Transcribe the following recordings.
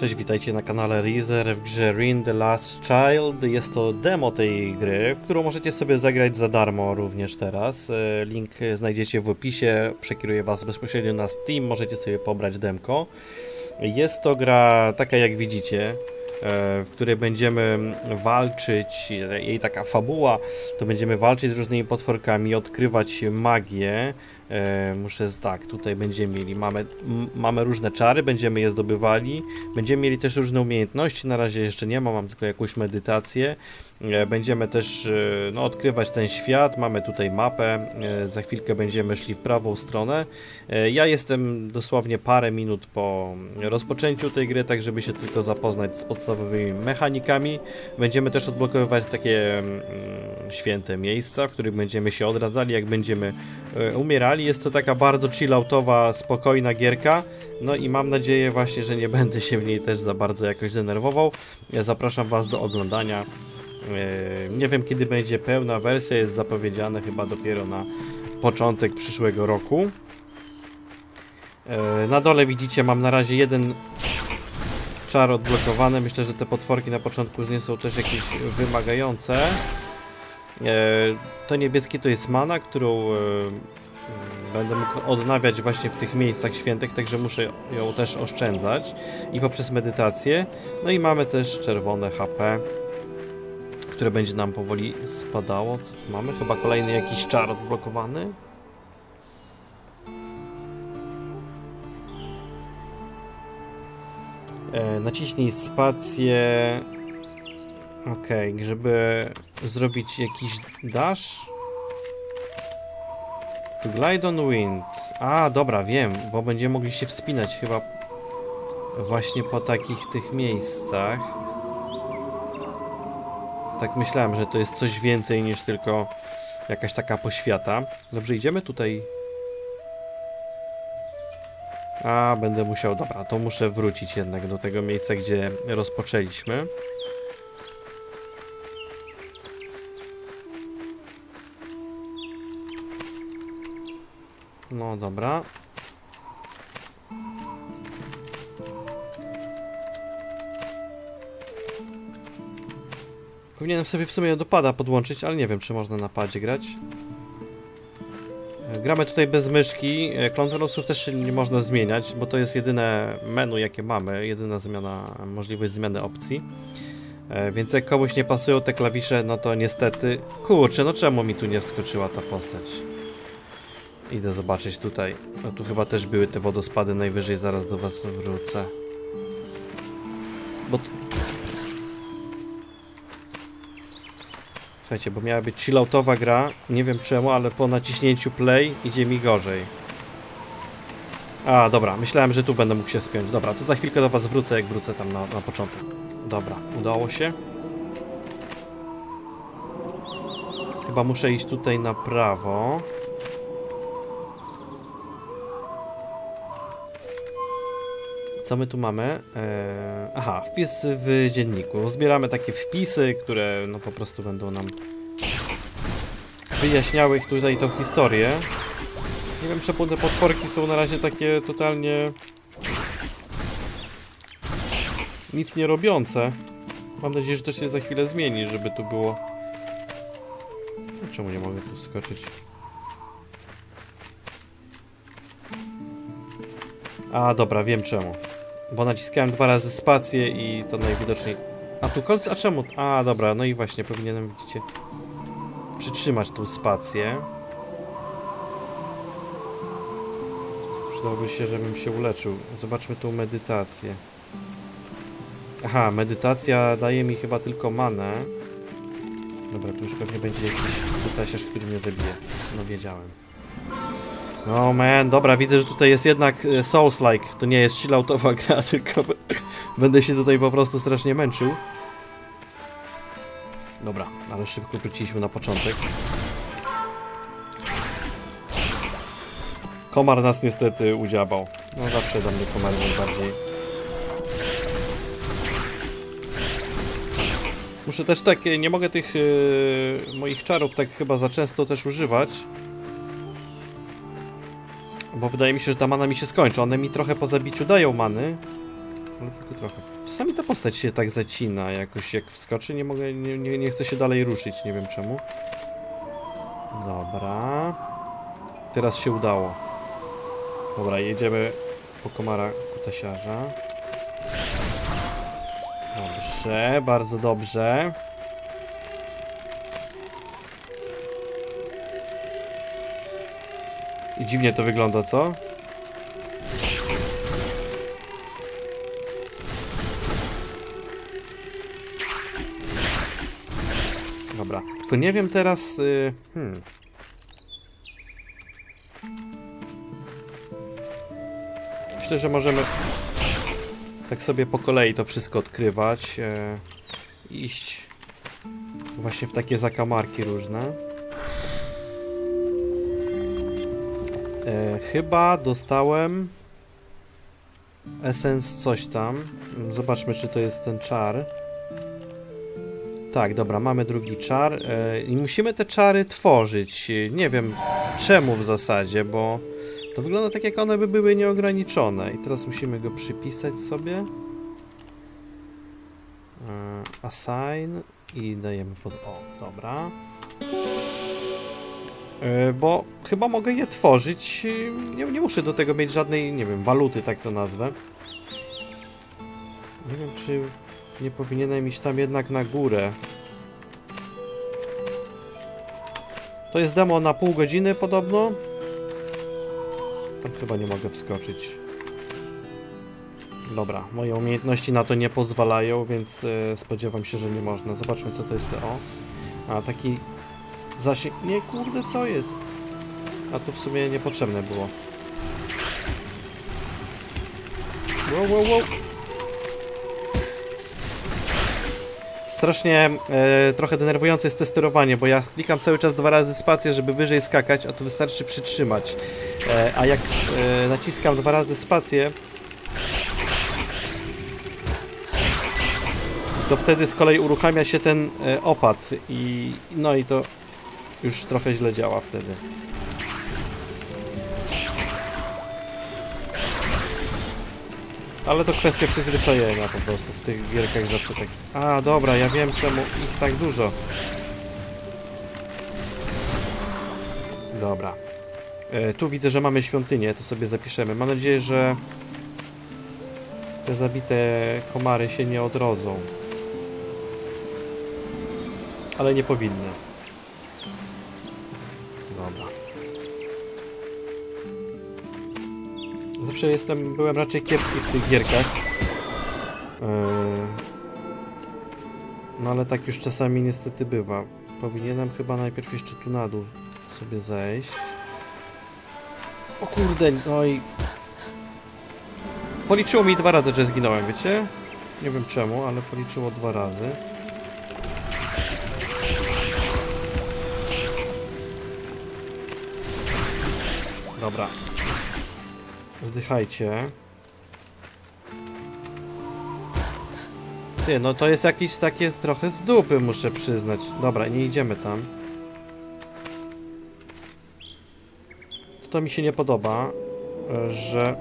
Cześć, witajcie na kanale Reezer w grze Rin The Last Child. Jest to demo tej gry, w którą możecie sobie zagrać za darmo również teraz. E, Link znajdziecie w opisie, przekieruję was bezpośrednio na Steam, możecie sobie pobrać demko. Jest to gra taka jak widzicie, e, w której będziemy walczyć, jej taka fabuła, to będziemy walczyć z różnymi potworkami, odkrywać magię. E, muszę, tak, tutaj będziemy mieli, mamy, mamy różne czary, będziemy je zdobywali, będziemy mieli też różne umiejętności, na razie jeszcze nie ma, mam tylko jakąś medytację. E, Będziemy też e, no, odkrywać ten świat, mamy tutaj mapę, e, za chwilkę będziemy szli w prawą stronę. Ja jestem dosłownie parę minut po rozpoczęciu tej gry, tak żeby się tylko zapoznać z podstawowymi mechanikami. Będziemy też odblokowywać takie mm, święte miejsca, w których będziemy się odradzali, jak będziemy umierali. Jest to taka bardzo chilloutowa, spokojna gierka. No i mam nadzieję właśnie, że nie będę się w niej też za bardzo jakoś denerwował. Ja zapraszam Was do oglądania. E, Nie wiem kiedy będzie pełna wersja, jest zapowiedziane chyba dopiero na początek przyszłego roku. E, Na dole widzicie, mam na razie jeden czar odblokowany. Myślę, że te potworki na początku nie są też jakieś wymagające. E, To niebieskie to jest mana, którą będę mógł odnawiać właśnie w tych miejscach świętych, także muszę ją też oszczędzać i poprzez medytację. No i mamy też czerwone HP, które będzie nam powoli spadało. Co tu mamy? Chyba kolejny jakiś czar odblokowany. E, naciśnij spację. Okej, żeby zrobić jakiś dash. To glide on wind. A, dobra, wiem, bo będziemy mogli się wspinać chyba właśnie po takich tych miejscach. Tak myślałem, że to jest coś więcej niż tylko jakaś taka poświata. Dobrze, idziemy tutaj. A, będę musiał, dobra, to muszę wrócić jednak do tego miejsca, gdzie rozpoczęliśmy. No dobra. Powinienem sobie w sumie do pada podłączyć, ale nie wiem, czy można na padzie grać. Gramy tutaj bez myszki. Kontrolsów też nie można zmieniać, bo to jest jedyne menu, jakie mamy. Jedyna zmiana, możliwość zmiany opcji. E, Więc jak komuś nie pasują te klawisze, no to niestety... Kurczę, no czemu mi tu nie wskoczyła ta postać? Idę zobaczyć tutaj. No tu chyba też były te wodospady, najwyżej zaraz do was wrócę. Bo... Słuchajcie, bo miała być chilloutowa gra, nie wiem czemu, ale po naciśnięciu play idzie mi gorzej. A, dobra, myślałem, że tu będę mógł się spiąć. Dobra, to za chwilkę do was wrócę, jak wrócę tam na, na początek. Dobra, udało się. Chyba muszę iść tutaj na prawo. Co my tu mamy? Eee, aha, wpis w dzienniku. Zbieramy takie wpisy, które no po prostu będą nam wyjaśniały tutaj tą historię. Nie wiem, czemu te potworki są na razie takie totalnie nic nie robiące. Mam nadzieję, że to się za chwilę zmieni, żeby tu było... Czemu nie mogę tu wskoczyć? A, dobra, wiem czemu. Bo naciskałem dwa razy spację i to najwidoczniej... A tu kolce... A czemu? A, dobra, no i właśnie powinienem, widzicie, przytrzymać tą spację. Przydałoby się, żebym się uleczył. Zobaczmy tą medytację. Aha, medytacja daje mi chyba tylko manę. Dobra, tu już pewnie będzie jakiś kutasiarz, który mnie zabije. No wiedziałem. No man, dobra, widzę, że tutaj jest jednak e, Souls-like. To nie jest chilloutowa gra, tylko będę się tutaj po prostu strasznie męczył. Dobra, ale szybko wróciliśmy na początek. Komar nas niestety udziabał. No zawsze dla mnie komary najbardziej. Muszę też tak, e, nie mogę tych e, moich czarów tak chyba za często też używać. Bo wydaje mi się, że ta mana mi się skończy. One mi trochę po zabiciu dają many. ale tylko trochę. Czasami ta postać się tak zacina, jakoś jak wskoczy, nie mogę, nie, nie, nie chcę się dalej ruszyć, nie wiem czemu. Dobra. Teraz się udało. Dobra, jedziemy po komara kutasiarza. Dobrze, bardzo dobrze. I dziwnie to wygląda, co? Dobra, to nie wiem teraz... y, Hmm. Myślę, że możemy tak sobie po kolei to wszystko odkrywać. E, iść właśnie w takie zakamarki różne. E, chyba dostałem Essence coś tam. Zobaczmy, czy to jest ten czar. Tak, dobra, mamy drugi czar. E, I musimy te czary tworzyć. Nie wiem czemu w zasadzie, bo to wygląda tak, jak one by były nieograniczone. I teraz musimy go przypisać sobie. E, assign i dajemy pod... O, dobra. E, bo chyba mogę je tworzyć. e, Nie, nie muszę do tego mieć żadnej, nie wiem, waluty, tak to nazwę. Nie wiem, czy nie powinienem iść tam jednak na górę. To jest demo na pół godziny podobno. Tam chyba nie mogę wskoczyć. Dobra, moje umiejętności na to nie pozwalają, więc e, spodziewam się, że nie można. Zobaczmy co to jest. O, a taki zasięg. Nie, kurde, co jest? A to w sumie niepotrzebne było. Wow, wow, wow. Strasznie e, trochę denerwujące jest te sterowanie, bo ja klikam cały czas dwa razy spację, żeby wyżej skakać, a to wystarczy przytrzymać. E, a jak e, naciskam dwa razy spację, to wtedy z kolei uruchamia się ten e, opad i no i to już trochę źle działa wtedy. Ale to kwestia przyzwyczajenia po prostu. W tych gierkach zawsze tak. A, dobra, ja wiem czemu ich tak dużo. Dobra. E, tu widzę, że mamy świątynię, to sobie zapiszemy. Mam nadzieję, że te zabite komary się nie odrodzą. Ale nie powinny. Zawsze jestem, byłem raczej kiepski w tych gierkach. Yy. No ale tak już czasami niestety bywa. Powinienem chyba najpierw jeszcze tu na dół sobie zejść. O kurde, no i... Policzyło mi dwa razy, że zginąłem, wiecie? Nie wiem czemu, ale policzyło dwa razy. Dobra. Zdychajcie. Ty, no to jest jakieś takie trochę z dupy, muszę przyznać. Dobra, nie idziemy tam. To, to mi się nie podoba, że...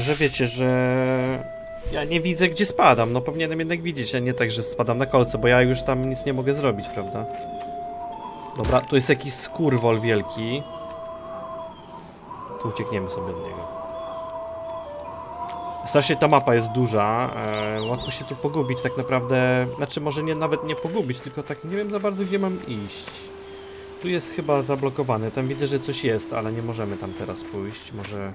Że wiecie, że... Ja nie widzę, gdzie spadam. No powinienem jednak widzieć, a nie tak, że spadam na kolce, bo ja już tam nic nie mogę zrobić, prawda? Dobra, tu jest jakiś skurwol wielki. Tu uciekniemy sobie od niego. Strasznie ta mapa jest duża, e, łatwo się tu pogubić tak naprawdę, znaczy może nie, nawet nie pogubić, tylko tak nie wiem za bardzo gdzie mam iść. Tu jest chyba zablokowany, tam widzę, że coś jest, ale nie możemy tam teraz pójść, może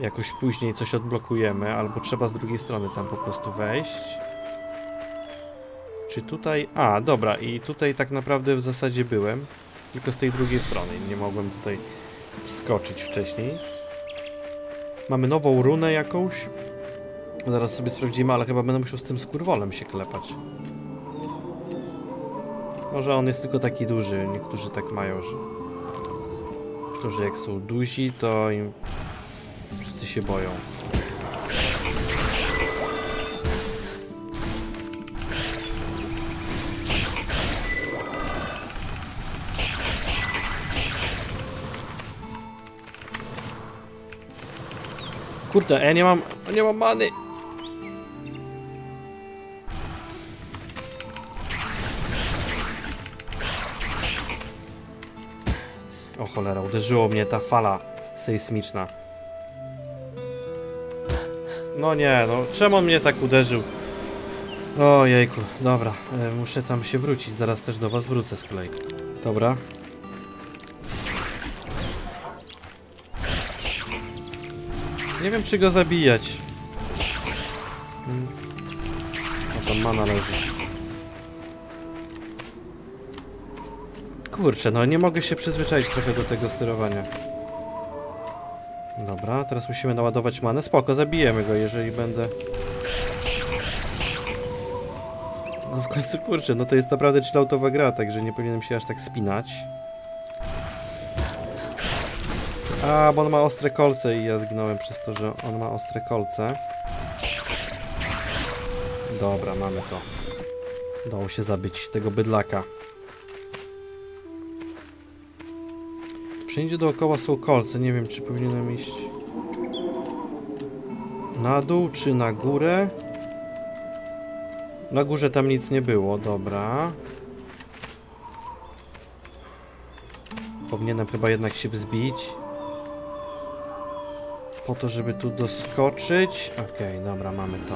jakoś później coś odblokujemy, albo trzeba z drugiej strony tam po prostu wejść. Czy tutaj... A, dobra, i tutaj tak naprawdę w zasadzie byłem, tylko z tej drugiej strony, nie mogłem tutaj wskoczyć wcześniej. Mamy nową runę jakąś. Zaraz sobie sprawdzimy, ale chyba będę musiał z tym skurwolem się klepać. Może on jest tylko taki duży, niektórzy tak mają, że... Niektórzy jak są duzi, to im... Wszyscy się boją. Kurde, ja nie mam, nie mam many. O cholera, uderzyło mnie ta fala sejsmiczna. No nie, no czemu on mnie tak uderzył? O jejku, dobra, e, muszę tam się wrócić, zaraz też do was wrócę z kolei. Dobra. Nie wiem czy go zabijać. Hmm. O tam mana leży. Kurczę, no nie mogę się przyzwyczaić trochę do tego sterowania. Dobra, teraz musimy naładować manę. Spoko, zabijemy go, jeżeli będę... No w końcu, kurczę, no to jest naprawdę chilloutowa gra, także nie powinienem się aż tak spinać. A, bo on ma ostre kolce i ja zginąłem przez to, że on ma ostre kolce. Dobra, mamy to. Udało się zabić tego bydlaka. Wszędzie dookoła są kolce, nie wiem czy powinienem iść na dół czy na górę. Na górze tam nic nie było, dobra. Powinienem chyba jednak się wzbić. Po to, żeby tu doskoczyć. Okej, okay, dobra, mamy to.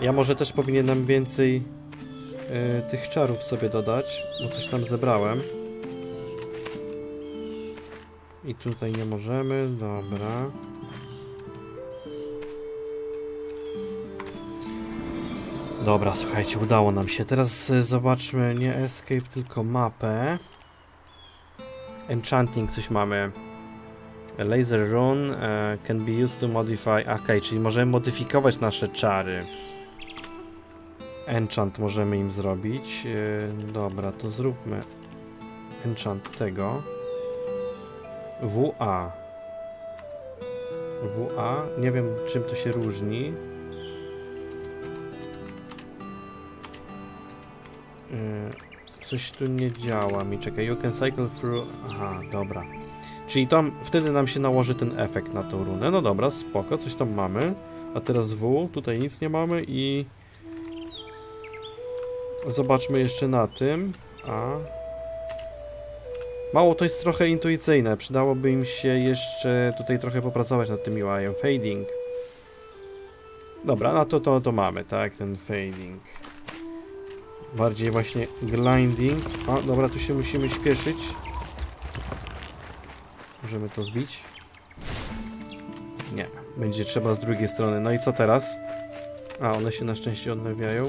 Ja może też powinienem więcej yy, tych czarów sobie dodać, bo coś tam zebrałem. I tutaj nie możemy, dobra. Dobra, słuchajcie, udało nam się. Teraz y, zobaczmy nie escape, tylko mapę. Enchanting coś mamy. Laser rune uh, can be used to modify... Ok, czyli możemy modyfikować nasze czary. Enchant możemy im zrobić. Yy, dobra, to zróbmy enchant tego. WA. WA. Nie wiem czym to się różni. Yy, coś tu nie działa mi. Czekaj, you can cycle through... Aha, dobra. Czyli tam wtedy nam się nałoży ten efekt na tą runę. No dobra, spoko, coś tam mamy. A teraz W, tutaj nic nie mamy i... Zobaczmy jeszcze na tym. A... Mało to jest trochę intuicyjne. Przydałoby im się jeszcze tutaj trochę popracować nad tym UI. Fading. Dobra, no to, to, to mamy, tak? Ten fading. Bardziej właśnie grinding. O, dobra, tu się musimy śpieszyć. Możemy to zbić? Nie. Będzie trzeba z drugiej strony. No i co teraz? A, one się na szczęście odnawiają.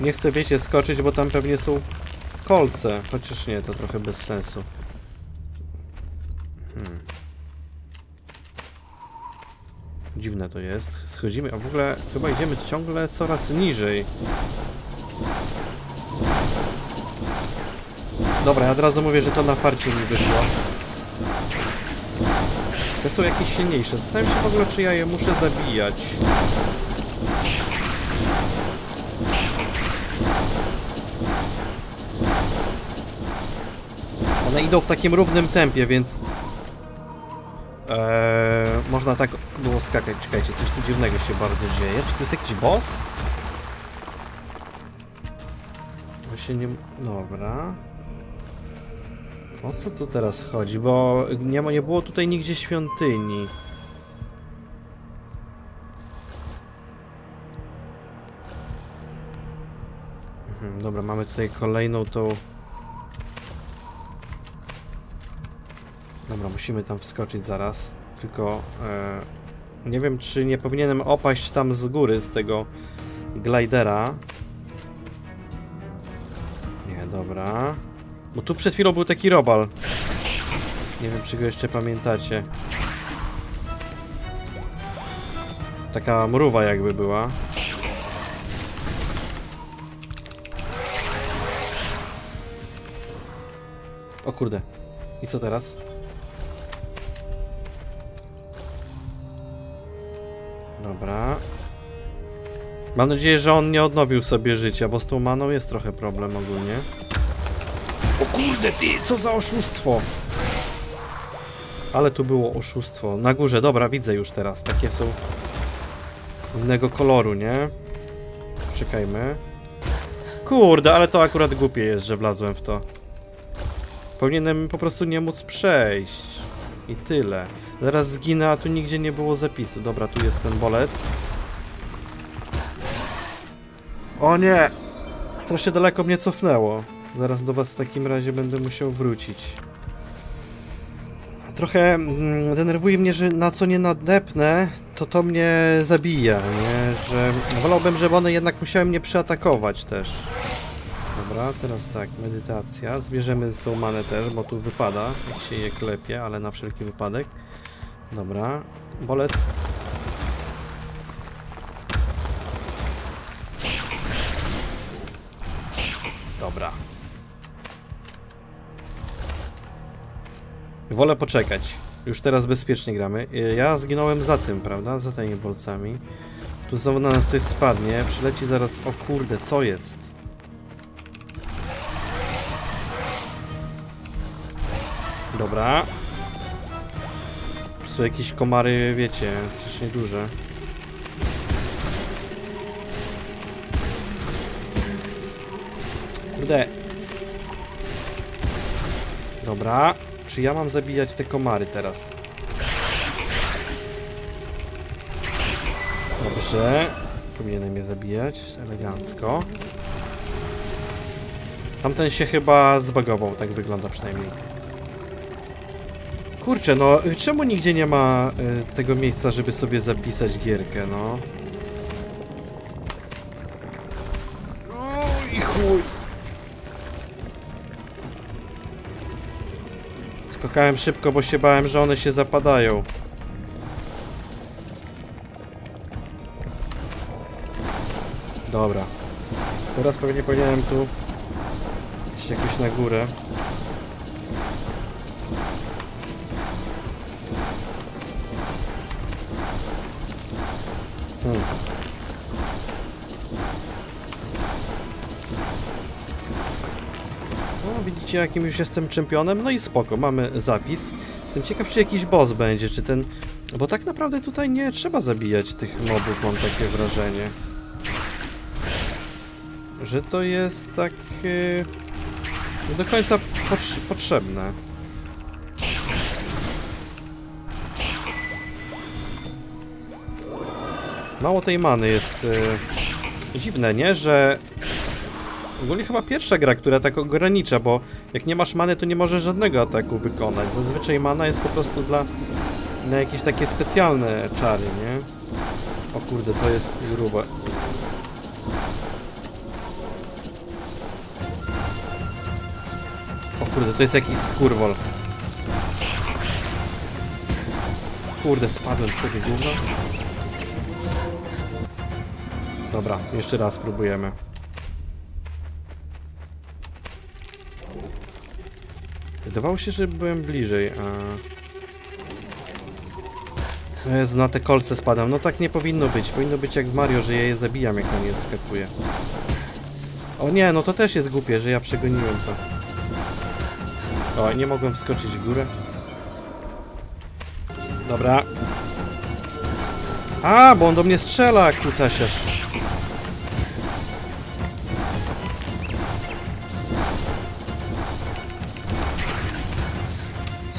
Nie chcę, wiecie, skoczyć, bo tam pewnie są kolce. Chociaż nie, to trochę bez sensu. Hmm. Dziwne to jest. Schodzimy, a w ogóle chyba idziemy ciągle coraz niżej. Dobra, ja od razu mówię, że to na farcie mi wyszło. Te są jakieś silniejsze. Zastanawiam się w ogóle, czy ja je muszę zabijać. One idą w takim równym tempie, więc... Eee, można tak było skakać. Czekajcie, coś tu dziwnego się bardzo dzieje. Czy to jest jakiś boss? Właśnie nie... Dobra. O co tu teraz chodzi? Bo nie, nie było tutaj nigdzie świątyni. Mhm, dobra, mamy tutaj kolejną tą... Dobra, musimy tam wskoczyć zaraz. Tylko... E, nie wiem, czy nie powinienem opaść tam z góry, z tego glidera. Nie, dobra. Bo tu przed chwilą był taki robal. Nie wiem, czy go jeszcze pamiętacie. Taka mruwa jakby była. O kurde. I co teraz? Dobra. Mam nadzieję, że on nie odnowił sobie życia, bo z tą maną jest trochę problem ogólnie. O kurde ty, co za oszustwo! Ale tu było oszustwo. Na górze, dobra, widzę już teraz. Takie są innego koloru, nie? Czekajmy. Kurde, ale to akurat głupie jest, że wlazłem w to. Powinienem po prostu nie móc przejść. I tyle. Zaraz zginę, a tu nigdzie nie było zapisu. Dobra, tu jest ten bolec. O nie! Strasznie daleko mnie cofnęło. Zaraz do was w takim razie będę musiał wrócić. Trochę mm, denerwuje mnie, że na co nie nadepnę, to to mnie zabija, nie? Że wolałbym, żeby one jednak musiały mnie przeatakować też. Dobra, teraz tak, medytacja. Zbierzemy z tą manę też, bo tu wypada, jak się je klepie, ale na wszelki wypadek. Dobra, bolec. Dobra. Wolę poczekać. Już teraz bezpiecznie gramy. Y, Ja zginąłem za tym, prawda? Za tymi bolcami. Tu znowu na nas coś spadnie. Przyleci zaraz... O kurde, co jest? Dobra. Są jakieś komary, wiecie, strasznie duże. Kurde. Dobra. Czy ja mam zabijać te komary teraz? Dobrze. Powinienem je zabijać. Elegancko. Tamten się chyba zbagował, tak wygląda przynajmniej. Kurczę, no czemu nigdzie nie ma y, tego miejsca, żeby sobie zapisać gierkę, no? Skakałem szybko, bo się bałem, że one się zapadają. Dobra. Teraz pewnie powinienem tu iść jakoś na górę. Hmm. No, widzicie, jakim już jestem czempionem? No i spoko, mamy zapis. Jestem ciekaw, czy jakiś boss będzie, czy ten... Bo tak naprawdę tutaj nie trzeba zabijać tych mobów, mam takie wrażenie. Że to jest tak... Yy, nie do końca potrz- potrzebne. Mało tej many jest... Yy, dziwne, nie? Że Ogólnie chyba pierwsza gra, która tak ogranicza, bo jak nie masz many, to nie możesz żadnego ataku wykonać. Zazwyczaj mana jest po prostu dla na jakieś takie specjalne czary, nie? O kurde, to jest grube. O kurde, to jest jakiś skurwol. Kurde, spadłem z tego gówna. Dobra, jeszcze raz spróbujemy. Wydawało się, że byłem bliżej, a... Jezu, na te kolce spadam. No tak nie powinno być. Powinno być jak w Mario, że ja je zabijam, jak na nie skakuję. O nie, no to też jest głupie, że ja przegoniłem to. O, nie mogłem wskoczyć w górę. Dobra. A, bo on do mnie strzela, kutasiarz.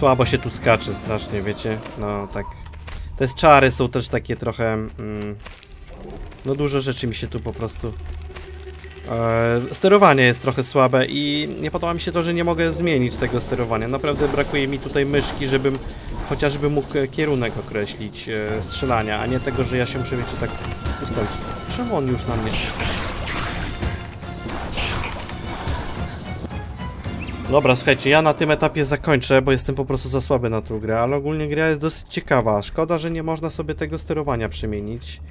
Słabo się tu skacze strasznie, wiecie? No tak. Te czary są też takie trochę... Mm, no dużo rzeczy mi się tu po prostu... E, sterowanie jest trochę słabe i nie podoba mi się to, że nie mogę zmienić tego sterowania. Naprawdę brakuje mi tutaj myszki, żebym chociażby mógł kierunek określić e, strzelania, a nie tego, że ja się muszę, wiecie, tak ustawić. Czemu on już na mnie... Dobra, słuchajcie, ja na tym etapie zakończę, bo jestem po prostu za słaby na tą grę, ale ogólnie gra jest dosyć ciekawa. Szkoda, że nie można sobie tego sterowania przemienić.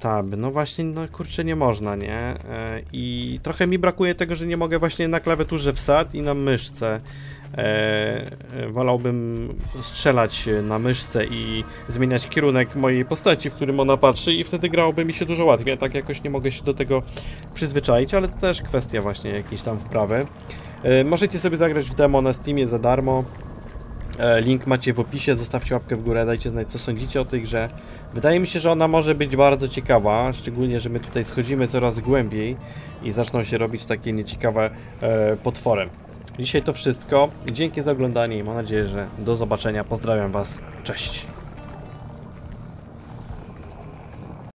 Tab, no właśnie, no kurczę, nie można, nie? E, I trochę mi brakuje tego, że nie mogę właśnie na klawiaturze wsad i na myszce. E, wolałbym strzelać na myszce i zmieniać kierunek mojej postaci, w którym ona patrzy i wtedy grałoby mi się dużo łatwiej. Ja tak jakoś nie mogę się do tego przyzwyczaić, ale to też kwestia właśnie jakiejś tam wprawy. E, możecie sobie zagrać w demo na Steamie za darmo. E, link macie w opisie, zostawcie łapkę w górę, dajcie znać co sądzicie o tej grze. Wydaje mi się, że ona może być bardzo ciekawa, szczególnie, że my tutaj schodzimy coraz głębiej i zaczną się robić takie nieciekawe e, potwory. Dzisiaj to wszystko. Dzięki za oglądanie i mam nadzieję, że do zobaczenia. Pozdrawiam Was. Cześć.